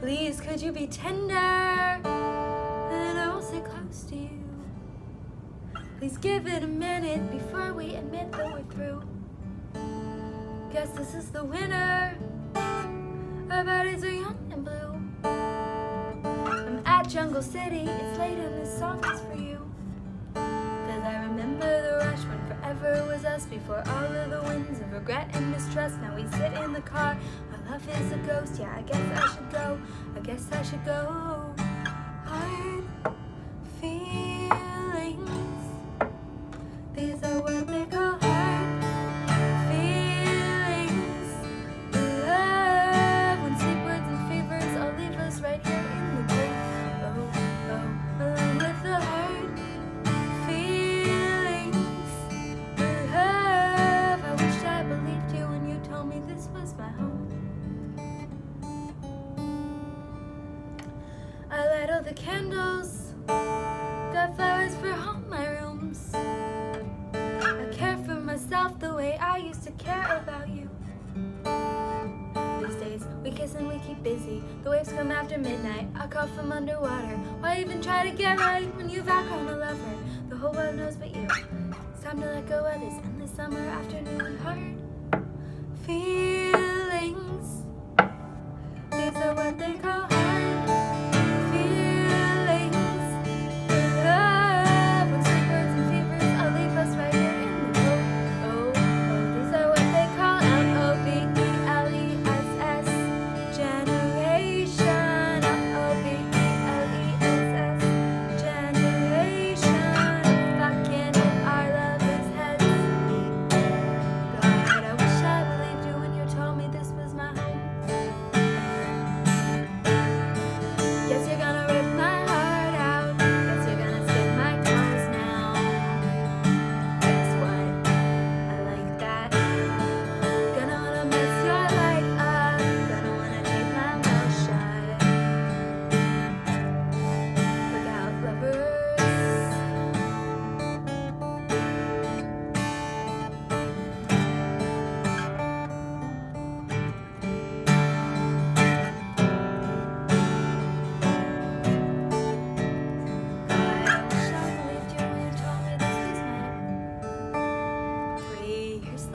Please, could you be tender? And I'll sit close to you. Please give it a minute before we admit that we're through. Guess this is the winter. Our bodies are young and blue. I'm at Jungle City, it's late and this song is for you. Cause I remember the rush when forever was us before all of the winds of regret and mistrust. Now we sit in the car, love is a ghost. Yeah, I guess I should go, I guess I should go. Light all the candles, got flowers for all my rooms. I care for myself the way I used to care about you. These days, we kiss and we keep busy. The waves come after midnight. I cough from underwater. Why even try to get right when you've outgrown a lover? The whole world knows but you. It's time to let go of this endless summer afternoon. Hard feelings.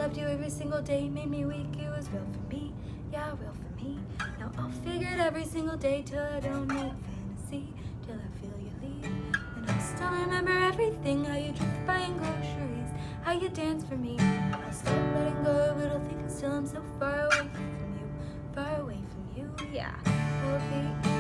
Loved you every single day, made me weak. It was real for me, yeah, real for me. Now I'll figure it every single day till I don't need fantasy, till I feel you leave. And I'll still remember everything, how you drift buying groceries, how you dance for me. I'll start letting go of little things, still I'm so far away from you, far away from you, yeah. L-O-V-E